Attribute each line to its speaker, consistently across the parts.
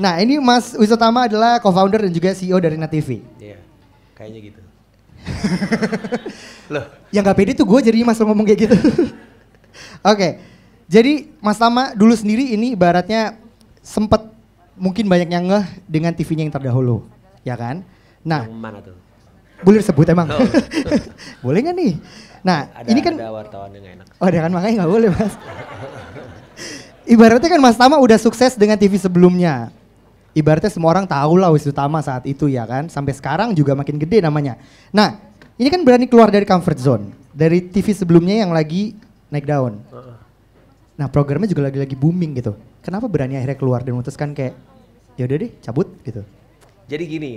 Speaker 1: Nah ini Mas Wisutama adalah co-founder dan juga CEO dari Net TV.
Speaker 2: Iya, kayaknya gitu. Loh,
Speaker 1: Yang gak pede tuh gue jadi Mas ngomong kayak gitu. Oke, jadi Mas Tama dulu sendiri ini ibaratnya sempet mungkin banyak yang ngeh dengan TV-nya yang terdahulu, ya kan? Nah,
Speaker 2: yang mana tuh?
Speaker 1: boleh disebut emang?
Speaker 2: Oh.
Speaker 1: boleh nggak nih? Nah,
Speaker 2: Ada,
Speaker 1: ini kan
Speaker 2: ada wartawan yang enak.
Speaker 1: Oh, ada kan makanya nggak boleh, Mas. Ibaratnya kan Mas Tama udah sukses dengan TV sebelumnya. Ibaratnya semua orang tahu lah Wisnu Tama saat itu ya kan. Sampai sekarang juga makin gede namanya. Nah, ini kan berani keluar dari comfort zone. Dari TV sebelumnya yang lagi naik daun. Nah, programnya juga lagi-lagi booming gitu. Kenapa berani akhirnya keluar dan memutuskan kayak ya udah deh, cabut gitu.
Speaker 2: Jadi gini,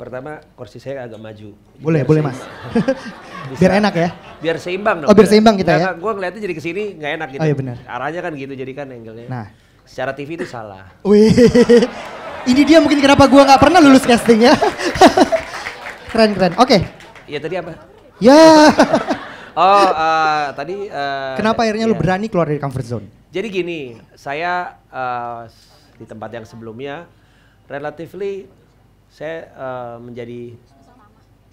Speaker 2: pertama kursi saya agak maju.
Speaker 1: Boleh,
Speaker 2: Biar
Speaker 1: boleh. Mas. Biar enak ya.
Speaker 2: Biar seimbang dong.
Speaker 1: Oh, biar seimbang kita ya.
Speaker 2: Gue ngeliatnya jadi ke sini nggak enak gitu.
Speaker 1: Oh, iya benar.
Speaker 2: Arahnya kan gitu, jadi kan angle-nya.
Speaker 1: Nah.
Speaker 2: Secara TV itu salah.
Speaker 1: Wih, ini dia mungkin kenapa gua nggak pernah lulus casting ya. keren keren. Oke,
Speaker 2: Iya tadi apa?
Speaker 1: ya.
Speaker 2: Oh, eh, tadi. eh,
Speaker 1: Kenapa akhirnya lu
Speaker 2: iya.
Speaker 1: berani keluar dari comfort zone?
Speaker 2: Jadi gini, saya eh, di tempat yang sebelumnya relatively saya eh, menjadi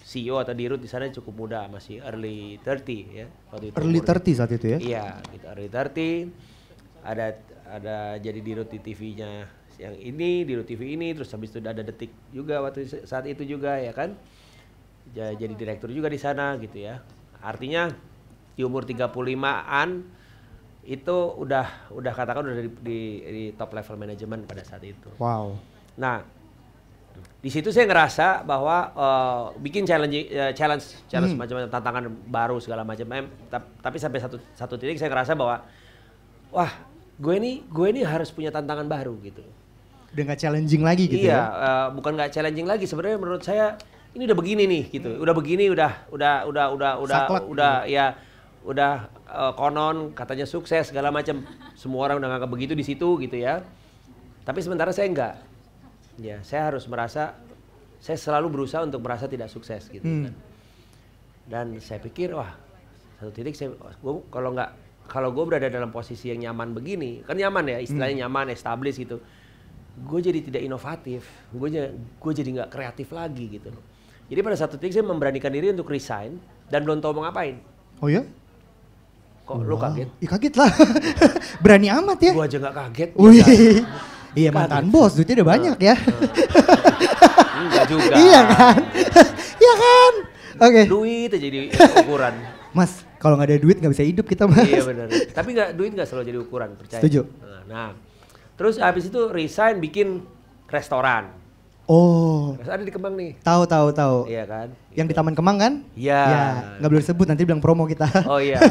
Speaker 2: CEO atau dirut di sana cukup muda, masih early 30 ya. Waktu itu
Speaker 1: Early
Speaker 2: umur-
Speaker 1: 30 saat itu ya?
Speaker 2: Iya, gitu early 30. Ada ada jadi dirut di TV-nya yang ini, dirut TV ini, terus habis itu ada detik juga waktu saat itu juga ya kan. Ja- Jadi direktur juga di sana gitu ya. Artinya di umur 35-an itu udah udah katakan udah di, di, di top level manajemen pada saat itu.
Speaker 1: Wow.
Speaker 2: Nah, di situ saya ngerasa bahwa eh, bikin challenge eh, challenge challenge macam-macam tantangan baru segala macam. Tapi sampai satu satu titik saya ngerasa bahwa wah gue ini gue ini harus punya tantangan baru gitu.
Speaker 1: Udah gak challenging lagi gitu
Speaker 2: iya,
Speaker 1: ya?
Speaker 2: eh, bukan nggak challenging lagi sebenarnya menurut saya ini udah begini nih gitu. Udah begini udah udah udah udah udah
Speaker 1: Saklek
Speaker 2: udah ya udah eh, konon katanya sukses segala macam. Semua orang udah nganggap begitu di situ gitu ya. Tapi sementara saya enggak. Ya, saya harus merasa saya selalu berusaha untuk merasa tidak sukses gitu
Speaker 1: Hmm.
Speaker 2: kan. Dan saya pikir wah satu titik saya gue kalau nggak kalau gue berada dalam posisi yang nyaman begini kan nyaman ya istilahnya nyaman established gitu gue jadi tidak inovatif gue gue jadi nggak kreatif lagi gitu loh jadi pada satu titik saya memberanikan diri untuk resign dan belum tahu mau ngapain
Speaker 1: Oh ya?
Speaker 2: kok lu
Speaker 1: Wow.
Speaker 2: kaget
Speaker 1: Ih kaget lah. Berani amat ya?
Speaker 2: gue aja nggak kaget
Speaker 1: Wih. Iya mantan bos, duitnya udah banyak ya.
Speaker 2: enggak juga
Speaker 1: iya kan? Iya kan? Oke.
Speaker 2: duit aja jadi ukuran
Speaker 1: Mas, kalau nggak ada duit nggak bisa hidup kita mas.
Speaker 2: iya benar tapi nggak duit nggak selalu jadi ukuran percaya
Speaker 1: Setuju.
Speaker 2: nah, nah terus habis itu resign bikin restoran
Speaker 1: Oh,
Speaker 2: Restoran ada di Kemang nih
Speaker 1: tahu tahu tahu.
Speaker 2: iya kan
Speaker 1: Yang di Taman Kemang kan?
Speaker 2: Iya.
Speaker 1: Ya, nggak boleh sebut nanti bilang promo kita.
Speaker 2: oh iya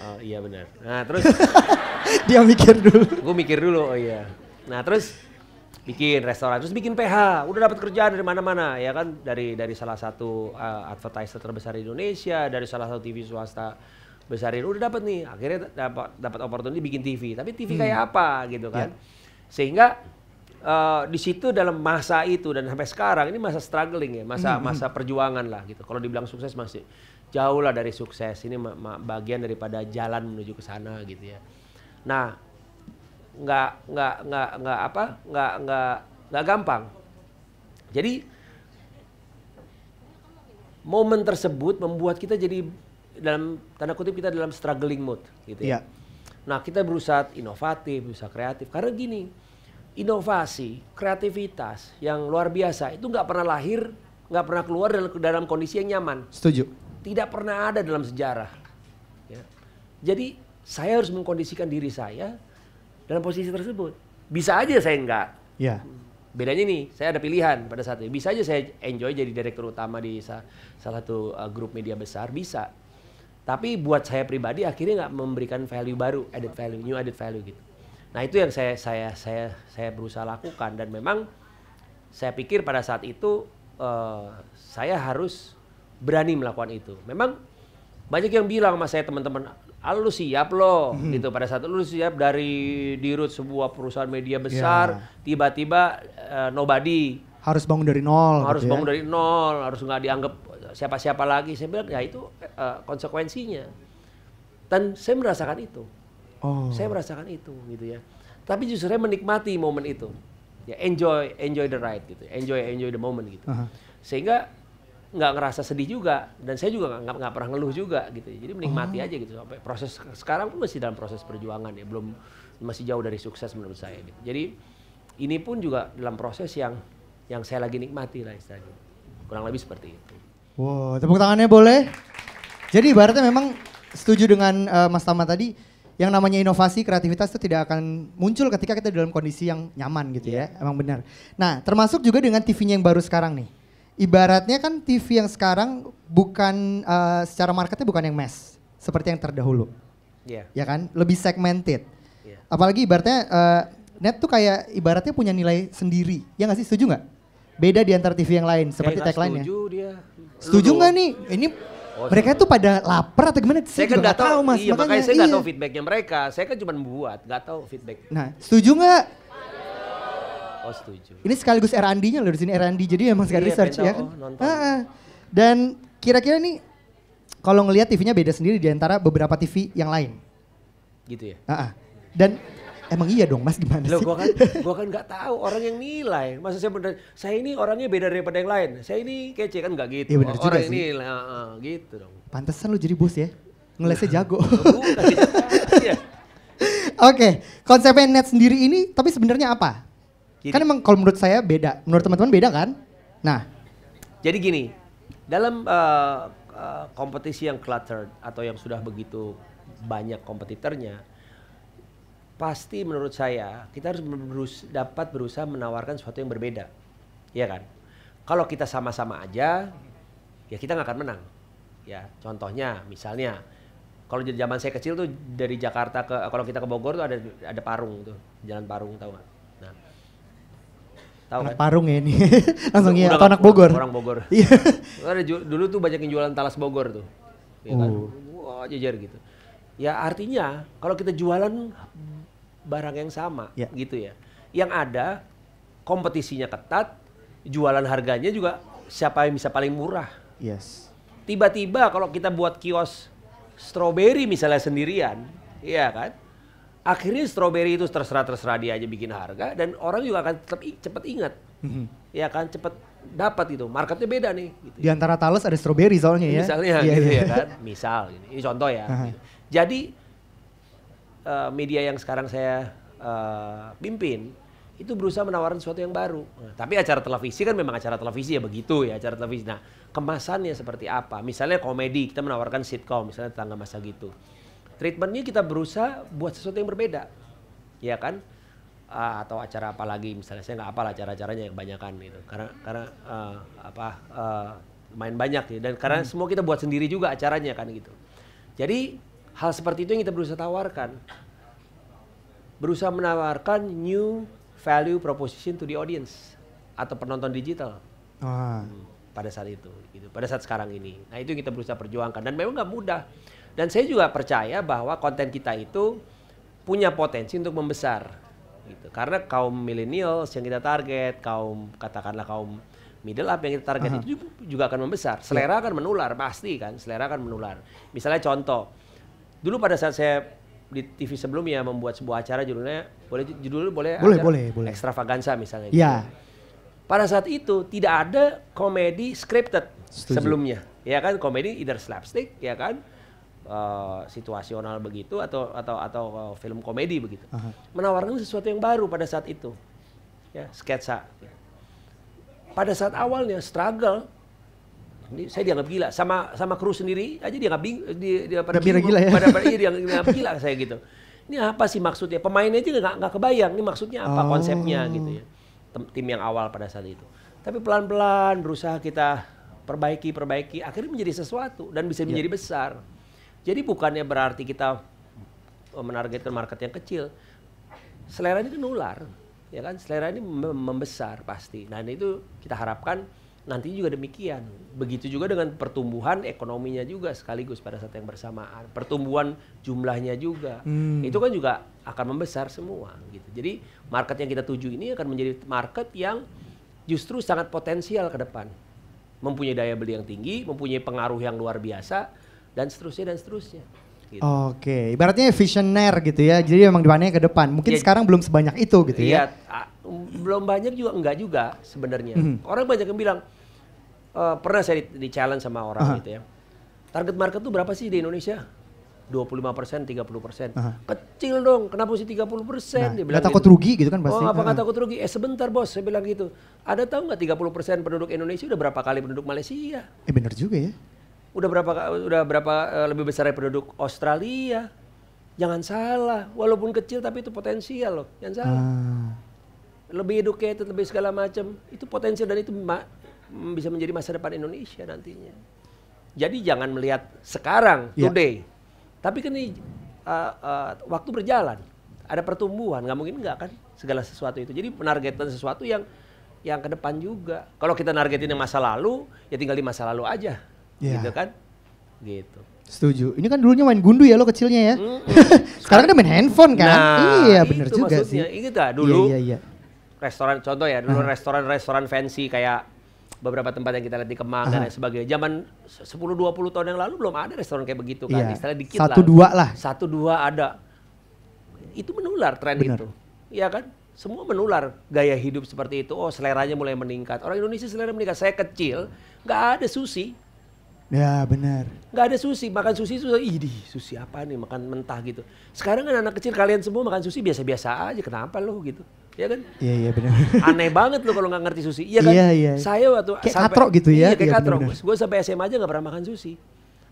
Speaker 2: Ah, oh, iya benar nah terus
Speaker 1: Dia mikir dulu.
Speaker 2: gue mikir dulu oh iya nah terus bikin restoran terus bikin PH udah dapat kerjaan dari mana-mana ya kan? Dari dari salah satu uh, advertiser terbesar di Indonesia dari salah satu TV swasta besar ini udah dapat nih. Akhirnya dapat dapat opportunity bikin TV tapi TV kayak apa gitu kan? Sehingga uh, di situ dalam masa itu dan sampai sekarang ini masa struggling ya masa masa perjuangan lah gitu. Kalau dibilang sukses masih jauh lah dari sukses. Ini bagian daripada jalan menuju ke sana gitu ya. Nah nggak nggak nggak nggak apa nggak nggak nggak gampang jadi momen tersebut membuat kita jadi dalam tanda kutip kita dalam struggling mode gitu ya. Nah kita berusaha inovatif, berusaha kreatif karena gini inovasi, kreativitas yang luar biasa itu nggak pernah lahir, nggak pernah keluar dalam, dalam kondisi yang nyaman
Speaker 1: Setuju.
Speaker 2: tidak pernah ada dalam sejarah. Ya. Jadi saya harus mengkondisikan diri saya dalam posisi tersebut. Bisa aja saya enggak.
Speaker 1: Ya.
Speaker 2: Bedanya nih, saya ada pilihan pada saat itu. Bisa aja saya enjoy jadi direktur utama di sa- salah satu uh, grup media besar, bisa. Tapi buat saya pribadi akhirnya nggak memberikan value baru, added value, new added value gitu. Nah itu yang saya saya saya saya berusaha lakukan dan memang saya pikir pada saat itu eh, saya harus berani melakukan itu. Memang banyak yang bilang sama saya teman-teman, "Ah, lu siap loh gitu pada saat lu siap dari dirut sebuah perusahaan media besar tiba-tiba eh, nobody
Speaker 1: Harus bangun dari nol.
Speaker 2: harus
Speaker 1: gitu ya.
Speaker 2: bangun dari nol, harus nggak dianggap siapa-siapa lagi. Saya bilang ya itu eh, konsekuensinya. Dan saya merasakan itu.
Speaker 1: Oh.
Speaker 2: Saya merasakan itu gitu ya. Tapi justru saya menikmati momen itu. ya enjoy enjoy the ride gitu enjoy enjoy the moment gitu
Speaker 1: Aha.
Speaker 2: sehingga nggak ngerasa sedih juga dan saya juga nggak nggak pernah ngeluh juga gitu jadi menikmati aja gitu sampai proses sekarang pun masih dalam proses perjuangan ya belum masih jauh dari sukses menurut saya gitu. jadi ini pun juga dalam proses yang yang saya lagi nikmati lah istilahnya kurang lebih seperti itu
Speaker 1: Wow, tepuk tangannya boleh. Jadi ibaratnya memang setuju dengan eh, Mas Tama tadi, yang namanya inovasi, kreativitas itu tidak akan muncul ketika kita dalam kondisi yang nyaman gitu ya, emang benar. Nah, termasuk juga dengan TV-nya yang baru sekarang nih. Ibaratnya kan TV yang sekarang bukan eh, secara marketnya bukan yang mass, seperti yang terdahulu,
Speaker 2: Iya
Speaker 1: ya kan? Lebih segmented.
Speaker 2: iya
Speaker 1: Apalagi ibaratnya eh, net tuh kayak ibaratnya punya nilai sendiri, ya nggak sih? Setuju nggak? Beda di antara TV yang lain, seperti
Speaker 2: Kayak nggak
Speaker 1: tagline-nya.
Speaker 2: setuju dia
Speaker 1: Setuju nggak nih? Ini
Speaker 2: Oh,
Speaker 1: mereka tuh pada lapar atau gimana?
Speaker 2: saya
Speaker 1: juga
Speaker 2: kan nggak tahu,
Speaker 1: mas.
Speaker 2: iya makanya saya nggak
Speaker 1: iya.
Speaker 2: tahu feedbacknya mereka saya kan cuma buat nggak tahu feedback
Speaker 1: Nah, setuju nggak?
Speaker 2: Oh setuju
Speaker 1: Ini sekaligus R&D-nya loh di sini R&D. Jadi emang sekali
Speaker 2: Iya,
Speaker 1: research ya kan.
Speaker 2: nonton.
Speaker 1: Ah, ah. Dan kira-kira nih kalau ngelihat TV-nya beda sendiri di antara beberapa TV yang lain.
Speaker 2: gitu ya
Speaker 1: Ah, ah. Dan emang iya dong Mas gimana
Speaker 2: Loh,
Speaker 1: sih?
Speaker 2: gua kan gua kan nggak tahu orang yang nilai. Masa saya bener, saya ini orangnya beda daripada yang lain. Saya ini kece kan nggak gitu.
Speaker 1: Iya, bener juga
Speaker 2: orang
Speaker 1: sih.
Speaker 2: ini uh, uh, gitu dong.
Speaker 1: Pantesan lu jadi bos ya. Ngelesnya jago.
Speaker 2: Bukan gitu. Iya.
Speaker 1: Oke, konsepnya net sendiri ini tapi sebenarnya apa?
Speaker 2: Jadi-
Speaker 1: kan emang kalau menurut saya beda. Menurut teman-teman beda kan? Nah,
Speaker 2: Jadi gini, dalam uh, uh, kompetisi yang cluttered atau yang sudah begitu banyak kompetitornya, pasti menurut saya kita harus berus- dapat berusaha menawarkan sesuatu yang berbeda, ya kan? Kalau kita sama-sama aja, ya kita nggak akan menang. Ya, contohnya misalnya, kalau zaman saya kecil tuh dari Jakarta ke kalau kita ke Bogor tuh ada ada parung tuh, jalan parung tahu nggak? Tahu
Speaker 1: anak
Speaker 2: kan?
Speaker 1: parung ya ini. Langsung iya, atau anak Bogor.
Speaker 2: Orang Bogor.
Speaker 1: Iya.
Speaker 2: Ada dulu tuh banyak yang jualan talas Bogor tuh. Ya kan?
Speaker 1: Oh.
Speaker 2: Wah, jejer gitu. Ya artinya kalau kita jualan barang yang sama
Speaker 1: Ya.
Speaker 2: gitu ya. Yang ada kompetisinya ketat, jualan harganya juga siapa yang bisa paling murah.
Speaker 1: Yes.
Speaker 2: Tiba-tiba kalau kita buat kios strawberry misalnya sendirian, iya kan? Akhirnya strawberry itu terserah-terserah dia aja bikin harga dan orang juga akan tetap cepat ingat.
Speaker 1: Mhm.
Speaker 2: Ya kan cepat dapat itu. Marketnya beda nih gitu.
Speaker 1: Di antara Thales ada strawberry soalnya ya.
Speaker 2: Misalnya
Speaker 1: Iya,
Speaker 2: gitu
Speaker 1: iya.
Speaker 2: ya kan. Misal ini, ini contoh ya.
Speaker 1: Aha.
Speaker 2: gitu. Jadi eh, media yang sekarang saya eh, pimpin itu berusaha menawarkan sesuatu yang baru. Nah, tapi acara televisi kan memang acara televisi ya begitu ya acara televisi. Nah kemasannya seperti apa? Misalnya komedi kita menawarkan sitcom misalnya tetangga masa gitu. Treatmentnya kita berusaha buat sesuatu yang berbeda, ya kan? Ah, atau acara apa lagi misalnya. Saya nggak apal acara-acaranya yang banyakan gitu. Karena karena eh, apa eh, main banyak ya. Dan karena semua kita buat sendiri juga acaranya kan gitu. Jadi hal seperti itu yang kita berusaha tawarkan. Berusaha menawarkan new value proposition to the audience atau penonton digital.
Speaker 1: Ah.
Speaker 2: Hmm, pada saat itu gitu. Pada saat sekarang ini. Nah itu yang kita berusaha perjuangkan. Dan memang nggak mudah dan saya juga percaya bahwa konten kita itu punya potensi untuk membesar gitu karena kaum millennials yang kita target kaum katakanlah kaum middle up yang kita target
Speaker 1: Aha.
Speaker 2: itu juga akan membesar selera akan menular pasti kan selera akan menular misalnya contoh dulu pada saat saya di TV sebelumnya membuat sebuah acara judulnya boleh judulnya boleh
Speaker 1: Boleh,
Speaker 2: acara
Speaker 1: boleh, boleh.
Speaker 2: extravaganza misalnya gitu.
Speaker 1: Iya.
Speaker 2: Pada saat itu tidak ada komedi scripted
Speaker 1: Setuju.
Speaker 2: sebelumnya, ya kan komedi either slapstick, ya kan eh, situasional begitu atau atau atau eh, film komedi begitu.
Speaker 1: Aha.
Speaker 2: Menawarkan sesuatu yang baru pada saat itu, ya sketsa. Pada saat awalnya struggle, ini saya dianggap gila sama sama kru sendiri aja dianggap bing, dia, dia pada bingung,
Speaker 1: gila ya?
Speaker 2: pada, pada iya, dianggap, dianggap gila saya gitu. Ini apa sih maksudnya? Pemainnya aja nggak nggak kebayang, ini maksudnya apa
Speaker 1: Oh.
Speaker 2: konsepnya gitu ya tem- tim yang awal pada saat itu. Tapi pelan-pelan berusaha kita perbaiki, perbaiki, akhirnya menjadi sesuatu dan bisa menjadi besar. Jadi bukannya berarti kita eh, menargetkan market yang kecil. Selera ini kan nular, ya kan? Selera ini mem- membesar pasti. Nah itu kita harapkan nanti juga demikian. Begitu juga dengan pertumbuhan ekonominya juga sekaligus pada saat yang bersamaan. Pertumbuhan jumlahnya juga.
Speaker 1: Hmm.
Speaker 2: Itu kan juga akan membesar semua gitu. Jadi market yang kita tuju ini akan menjadi market yang justru sangat potensial ke depan. Mempunyai daya beli yang tinggi, mempunyai pengaruh yang luar biasa dan seterusnya dan seterusnya. Gitu.
Speaker 1: Oke, ibaratnya visioner gitu ya. Jadi emang depannya ke depan. Mungkin
Speaker 2: Ya,
Speaker 1: sekarang belum sebanyak itu gitu
Speaker 2: Iya,
Speaker 1: ya.
Speaker 2: a- belum banyak juga enggak juga sebenarnya.
Speaker 1: Mhm.
Speaker 2: Orang banyak yang bilang eh, pernah saya di, di challenge sama orang
Speaker 1: Aha.
Speaker 2: gitu ya. Target market tuh berapa sih di Indonesia? 25 persen, 30 persen.
Speaker 1: Aha.
Speaker 2: Kecil dong, kenapa sih 30 persen?
Speaker 1: Nah, nggak takut rugi gitu kan pasti.
Speaker 2: Oh, apa
Speaker 1: Ah.
Speaker 2: takut rugi? Eh sebentar bos, saya bilang gitu. Ada tahu nggak 30 persen penduduk Indonesia udah berapa kali penduduk Malaysia?
Speaker 1: Eh bener juga ya.
Speaker 2: Udah berapa udah berapa eh, lebih besar dari penduduk Australia? Jangan salah, walaupun kecil tapi itu potensial loh. Jangan salah.
Speaker 1: Ah.
Speaker 2: Lebih educated, lebih segala macam. Itu potensial dan itu ma- m- bisa menjadi masa depan Indonesia nantinya. Jadi jangan melihat sekarang,
Speaker 1: Iya.
Speaker 2: today. Tapi kan ini uh, uh, waktu berjalan, ada pertumbuhan, nggak mungkin nggak kan segala sesuatu itu. Jadi menargetkan sesuatu yang yang ke depan juga. Kalau kita nargetin yang masa lalu, ya tinggal di masa lalu aja,
Speaker 1: Iya.
Speaker 2: gitu kan? Gitu.
Speaker 1: Setuju. Ini kan dulunya main gundu ya lo kecilnya ya.
Speaker 2: Mm-mm.
Speaker 1: Sekarang udah main handphone kan.
Speaker 2: Nah,
Speaker 1: iya bener
Speaker 2: itu
Speaker 1: juga
Speaker 2: maksudnya.
Speaker 1: sih.
Speaker 2: Ingat nggak dulu
Speaker 1: Iya iya iya.
Speaker 2: restoran contoh ya dulu
Speaker 1: Ah.
Speaker 2: restoran-restoran fancy kayak beberapa tempat yang kita lihat di Kemang dan
Speaker 1: Aha.
Speaker 2: lain sebagainya. Zaman 10 20 tahun yang lalu belum ada restoran kayak begitu kan.
Speaker 1: Iya.
Speaker 2: Istilah dikit
Speaker 1: Satu
Speaker 2: lah.
Speaker 1: dua lah.
Speaker 2: Satu dua ada. Itu menular tren itu. Iya kan? Semua menular gaya hidup seperti itu. Oh, seleranya mulai meningkat. Orang Indonesia selera meningkat. Saya kecil, nggak ada sushi.
Speaker 1: Ya benar.
Speaker 2: nggak ada sushi. Makan sushi itu, idih, sushi apa nih? Makan mentah gitu. Sekarang kan anak kecil kalian semua makan sushi biasa-biasa aja. Kenapa lo gitu? Ya kan?
Speaker 1: Iya iya benar.
Speaker 2: aneh banget loh kalau nggak ngerti sushi. Iya kan?
Speaker 1: Iya, iya.
Speaker 2: Saya waktu
Speaker 1: Kayak katro gitu ya?
Speaker 2: Iya kayak
Speaker 1: Iya,
Speaker 2: katro. Gue sampai SMA aja nggak pernah makan sushi.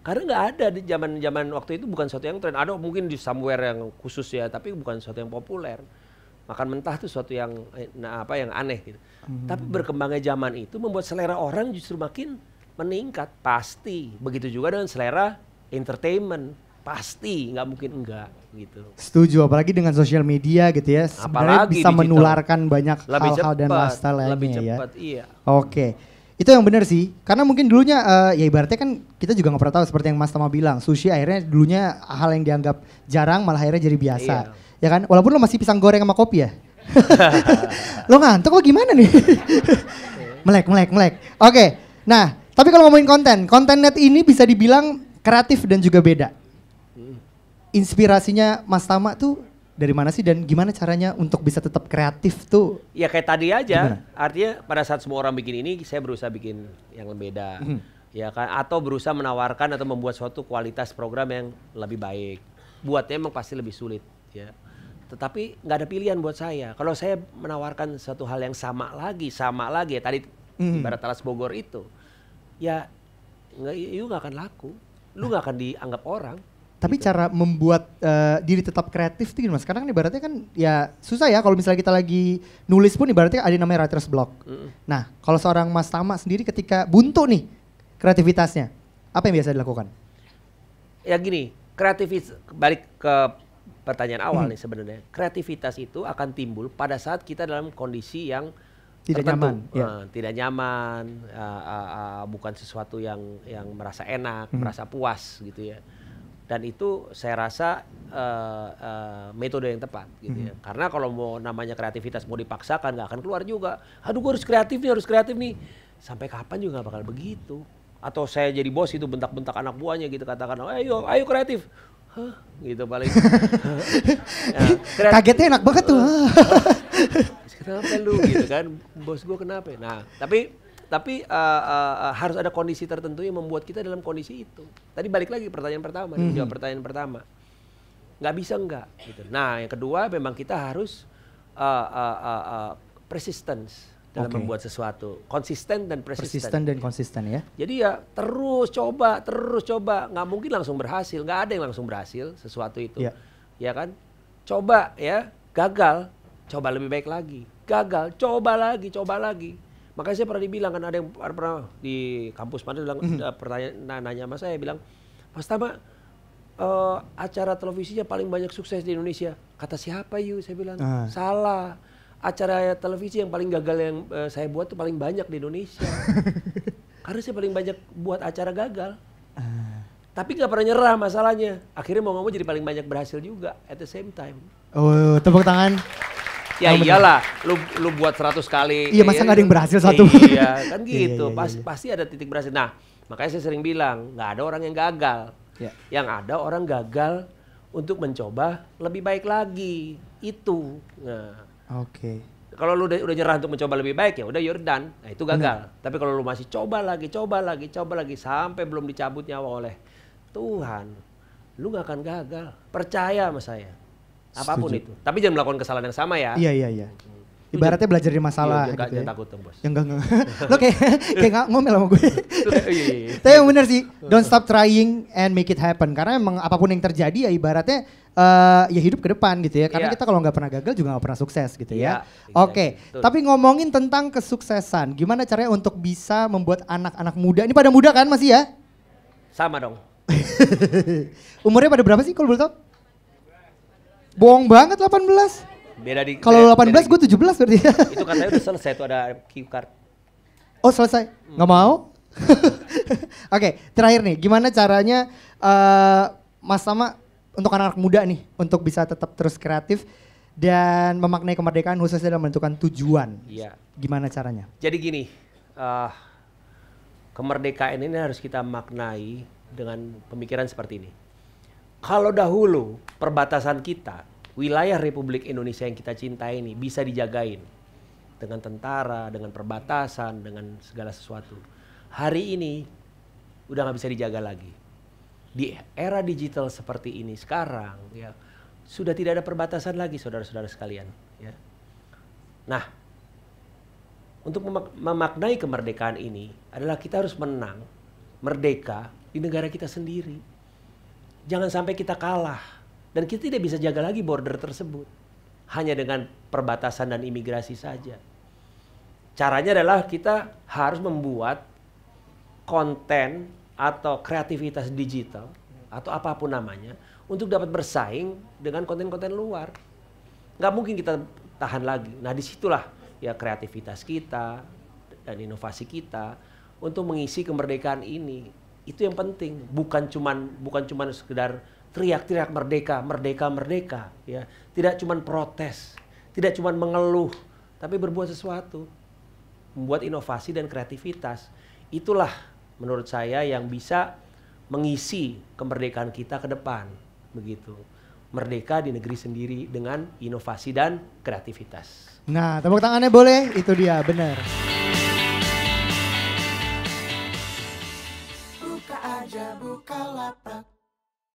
Speaker 2: Karena nggak ada di zaman zaman waktu itu bukan sesuatu yang tren. Ada mungkin di somewhere yang khusus ya, tapi bukan sesuatu yang populer. Makan mentah tuh sesuatu yang eh, nah apa yang aneh gitu.
Speaker 1: Hmm.
Speaker 2: Tapi berkembangnya zaman itu membuat selera orang justru makin meningkat pasti. Begitu juga dengan selera entertainment pasti nggak mungkin enggak gitu.
Speaker 1: Setuju apalagi dengan sosial media gitu ya. Sebenarnya
Speaker 2: Apalagi
Speaker 1: bisa
Speaker 2: digital.
Speaker 1: menularkan banyak
Speaker 2: Lebih
Speaker 1: hal-hal dan lifestyle
Speaker 2: lebih
Speaker 1: lainnya ya.
Speaker 2: cepat, iya.
Speaker 1: Oke. Itu yang benar sih. Karena mungkin dulunya eh, ya ibaratnya kan kita juga nggak pernah tahu seperti yang Mas Tama bilang. Sushi akhirnya dulunya hal yang dianggap jarang malah akhirnya jadi biasa.
Speaker 2: Iya.
Speaker 1: Ya kan? Walaupun lo masih pisang goreng sama kopi ya. lo ngantuk lo gimana nih? melek, melek, melek. Oke. Nah, tapi kalau ngomongin konten, konten net ini bisa dibilang kreatif dan juga beda. Inspirasinya Mas Tama tuh dari mana sih dan gimana caranya untuk bisa tetap kreatif tuh?
Speaker 2: Ya kayak tadi aja,
Speaker 1: Gimana?
Speaker 2: artinya pada saat semua orang bikin ini, saya berusaha bikin yang beda,
Speaker 1: Mhm.
Speaker 2: ya kan? Atau berusaha menawarkan atau membuat suatu kualitas program yang lebih baik. Buatnya emang pasti lebih sulit, ya. Tetapi nggak ada pilihan buat saya. Kalau saya menawarkan satu hal yang sama lagi, sama lagi ya tadi
Speaker 1: Mhm.
Speaker 2: ibarat Talas Bogor itu, ya nggak, you nggak akan laku, lu nggak akan dianggap orang.
Speaker 1: Tapi
Speaker 2: Gitu.
Speaker 1: cara membuat eh, diri tetap kreatif tuh gimana mas? Karena kan ibaratnya kan ya susah ya kalau misalnya kita lagi nulis pun ibaratnya ada namanya writer's block.
Speaker 2: Mm-mm.
Speaker 1: Nah kalau seorang Mas Tama sendiri ketika buntu nih kreativitasnya, apa yang biasa dilakukan?
Speaker 2: ya gini, kreativitas balik ke pertanyaan awal
Speaker 1: Hmm.
Speaker 2: nih sebenarnya. Kreativitas itu akan timbul pada saat kita dalam kondisi yang
Speaker 1: Tidak
Speaker 2: tertentu.
Speaker 1: nyaman, ya.
Speaker 2: Eh, tidak nyaman, eh, eh, eh, bukan sesuatu yang yang merasa enak,
Speaker 1: Hmm.
Speaker 2: merasa puas gitu ya. Dan itu saya rasa eh, eh, metode yang tepat gitu ya.
Speaker 1: Hmm.
Speaker 2: Karena kalau mau namanya kreativitas mau dipaksakan nggak akan keluar juga. Aduh, gue harus kreatif nih, harus kreatif nih. Sampai kapan juga bakal begitu. Atau saya jadi bos itu bentak-bentak anak buahnya gitu katakan, ayo, ayo kreatif. Hah, gitu paling. Ya, kreatif-
Speaker 1: Kagetnya enak banget tuh.
Speaker 2: kan bos gue kenapa nah tapi tapi uh, uh, uh, harus ada kondisi tertentu yang membuat kita dalam kondisi itu tadi balik lagi pertanyaan pertama nih,
Speaker 1: Mhm.
Speaker 2: jawab pertanyaan pertama nggak bisa nggak gitu nah yang kedua memang kita harus uh, uh, uh, uh, persistence dalam
Speaker 1: Oke.
Speaker 2: membuat sesuatu konsisten dan persisten.
Speaker 1: Persisten dan konsisten ya.
Speaker 2: Jadi ya terus coba, terus coba. Nggak mungkin langsung berhasil. Nggak ada yang langsung berhasil sesuatu itu.
Speaker 1: Iya.
Speaker 2: Ya kan? Coba ya, gagal, coba lebih baik lagi. Gagal, coba lagi, coba lagi. Makanya saya pernah dibilang kan ada yang pernah di kampus mana bilang
Speaker 1: Mhm.
Speaker 2: ada pertanyaan nah, nanya sama saya bilang, Mas Tama eh, acara televisinya paling banyak sukses di Indonesia. Kata siapa yuk? Saya bilang
Speaker 1: Ah.
Speaker 2: salah. Acara televisi yang paling gagal yang eh, saya buat tuh paling banyak di Indonesia. Karena saya paling banyak buat acara gagal.
Speaker 1: Ah.
Speaker 2: Tapi nggak pernah nyerah masalahnya. Akhirnya mau ngomong jadi paling banyak berhasil juga at the same time.
Speaker 1: Oh, tepuk tangan.
Speaker 2: Ya
Speaker 1: benar.
Speaker 2: iyalah, lu lu buat 100 kali.
Speaker 1: Iya, masa nggak ada yang berhasil satu?
Speaker 2: Iya, kan
Speaker 1: Iya,
Speaker 2: gitu.
Speaker 1: iya, iya,
Speaker 2: Pas-. Pasti ada titik berhasil. Nah, makanya saya sering bilang, nggak ada orang yang gagal.
Speaker 1: Ya.
Speaker 2: Yang ada orang gagal untuk mencoba lebih baik lagi. Itu. Nah,
Speaker 1: Oke.
Speaker 2: kalau lu udah, udah nyerah untuk mencoba lebih baik ya udah you're done. Nah, itu gagal. Tapi kalau lu masih coba lagi, coba lagi, coba lagi sampai belum dicabut nyawa oleh Tuhan, lu gak akan gagal. Percaya sama saya. Apa pun
Speaker 1: Setuju.
Speaker 2: itu. Tapi jangan melakukan kesalahan yang sama ya.
Speaker 1: Iya iya iya. Ibaratnya belajar dari masalah
Speaker 2: Iya,
Speaker 1: gitu
Speaker 2: jangan
Speaker 1: ya.
Speaker 2: takut dong, Bos.
Speaker 1: Ya enggak enggak. Lo kayak kayak ngomel sama gue.
Speaker 2: Iya, iya, iya.
Speaker 1: Tapi yang bener sih, don't stop trying and make it happen. Karena emang apa pun yang terjadi ya ibaratnya eh, ya hidup ke depan gitu ya. Karena
Speaker 2: Iya.
Speaker 1: kita kalau nggak pernah gagal juga nggak pernah sukses gitu ya.
Speaker 2: Iya,
Speaker 1: Oke,
Speaker 2: exactly. Betul.
Speaker 1: tapi ngomongin tentang kesuksesan, gimana caranya untuk bisa membuat anak-anak muda ini pada muda kan masih ya?
Speaker 2: Sama dong.
Speaker 1: Umurnya pada berapa sih kalau boleh tahu? Bohong banget 18.
Speaker 2: Beda di
Speaker 1: Kalau
Speaker 2: beda-
Speaker 1: 18
Speaker 2: beda
Speaker 1: gue 17 berarti.
Speaker 2: Itu katanya udah selesai tuh ada cue card.
Speaker 1: Oh selesai, nggak mau? Oke, terakhir nih, gimana caranya eh Mas Tama untuk anak-anak muda nih untuk bisa tetap terus kreatif dan memaknai kemerdekaan khususnya dalam menentukan tujuan.
Speaker 2: Iya.
Speaker 1: Gimana caranya?
Speaker 2: Jadi gini, eh, kemerdekaan ini harus kita maknai dengan pemikiran seperti ini. Kalau dahulu perbatasan kita, wilayah Republik Indonesia yang kita cintai ini bisa dijagain dengan tentara, dengan perbatasan, dengan segala sesuatu. Hari ini udah nggak bisa dijaga lagi. Di era digital seperti ini sekarang, ya sudah tidak ada perbatasan lagi, saudara-saudara sekalian. Ya. Nah, untuk memak- memaknai kemerdekaan ini adalah kita harus menang, merdeka di negara kita sendiri. Jangan sampai kita kalah dan kita tidak bisa jaga lagi border tersebut hanya dengan perbatasan dan imigrasi saja. Caranya adalah kita harus membuat konten atau kreativitas digital atau apa pun namanya untuk dapat bersaing dengan konten-konten luar. Nggak mungkin kita tahan lagi. Nah di situlah ya kreativitas kita dan inovasi kita untuk mengisi kemerdekaan ini. Itu yang penting. Bukan cuman bukan cuman sekedar teriak-teriak merdeka, merdeka, merdeka. Ya, tidak cuman protes, tidak cuman mengeluh, tapi berbuat sesuatu, membuat inovasi dan kreativitas. Itulah menurut saya yang bisa mengisi kemerdekaan kita ke depan, begitu. Merdeka di negeri sendiri dengan inovasi dan kreativitas.
Speaker 1: Nah, tepuk tangannya boleh? Itu dia, benar.